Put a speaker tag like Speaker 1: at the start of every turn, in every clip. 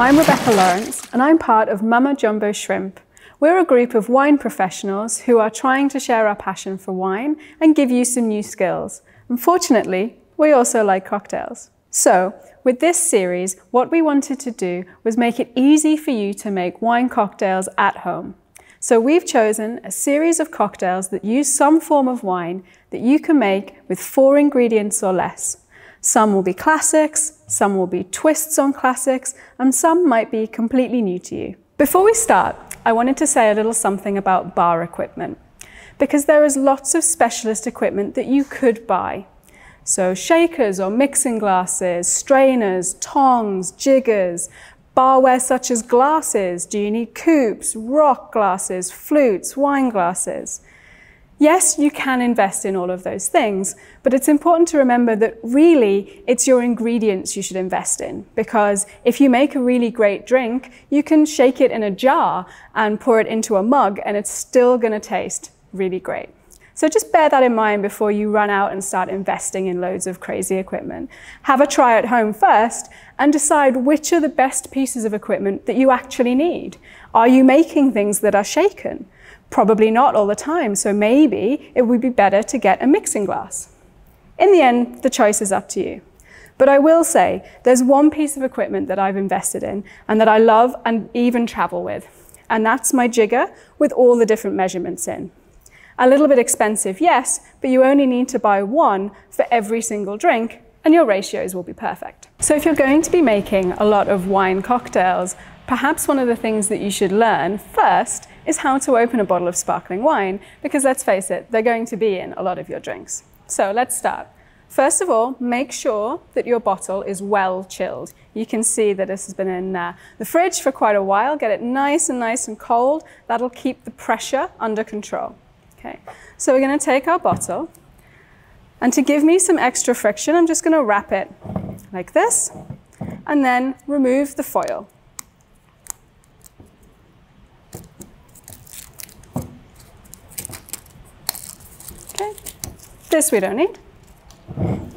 Speaker 1: I'm Rebecca Lawrence and I'm part of Mamma Jumbo Shrimp. We're a group of wine professionals who are trying to share our passion for wine and give you some new skills. Unfortunately, we also like cocktails. So, with this series, what we wanted to do was make it easy for you to make wine cocktails at home. So we've chosen a series of cocktails that use some form of wine that you can make with four ingredients or less. Some will be classics, some will be twists on classics, and some might be completely new to you. Before we start, I wanted to say a little something about bar equipment, because there is lots of specialist equipment that you could buy. So shakers or mixing glasses, strainers, tongs, jiggers, barware such as glasses. Do you need coupes, rock glasses, flutes, wine glasses? Yes, you can invest in all of those things, but it's important to remember that really it's your ingredients you should invest in because if you make a really great drink, you can shake it in a jar and pour it into a mug and it's still going to taste really great. So just bear that in mind before you run out and start investing in loads of crazy equipment. Have a try at home first and decide which are the best pieces of equipment that you actually need. Are you making things that are shaken? Probably not all the time, so maybe it would be better to get a mixing glass. In the end, the choice is up to you. But I will say, there's one piece of equipment that I've invested in and that I love and even travel with, and that's my jigger with all the different measurements in. A little bit expensive, yes, but you only need to buy one for every single drink and your ratios will be perfect. So if you're going to be making a lot of wine cocktails, perhaps one of the things that you should learn first is how to open a bottle of sparkling wine, because let's face it, they're going to be in a lot of your drinks. So let's start. First of all, make sure that your bottle is well chilled. You can see that this has been in uh, the fridge for quite a while. Get it nice and nice and cold. That'll keep the pressure under control. Okay, so we're going to take our bottle, and to give me some extra friction, I'm just going to wrap it like this, and then remove the foil. Okay, this we don't need.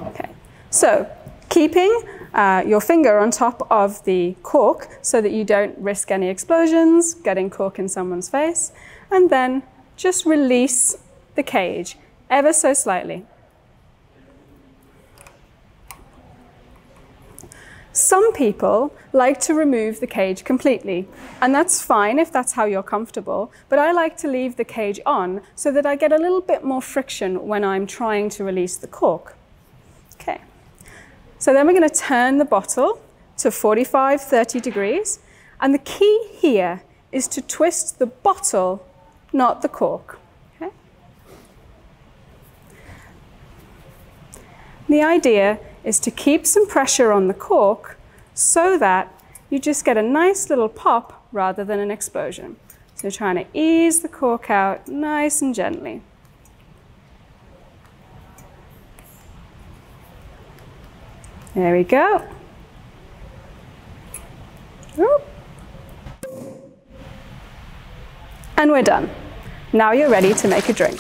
Speaker 1: Okay, so keeping uh, your finger on top of the cork so that you don't risk any explosions, getting cork in someone's face, and then just release the cage ever so slightly. Some people like to remove the cage completely, and that's fine if that's how you're comfortable, but I like to leave the cage on so that I get a little bit more friction when I'm trying to release the cork. Okay, so then we're going to turn the bottle to 45, 30 degrees, and the key here is to twist the bottle, not the cork. Okay? The idea is to keep some pressure on the cork so that you just get a nice little pop rather than an explosion. So trying to ease the cork out nice and gently. There we go. And we're done. Now you're ready to make a drink.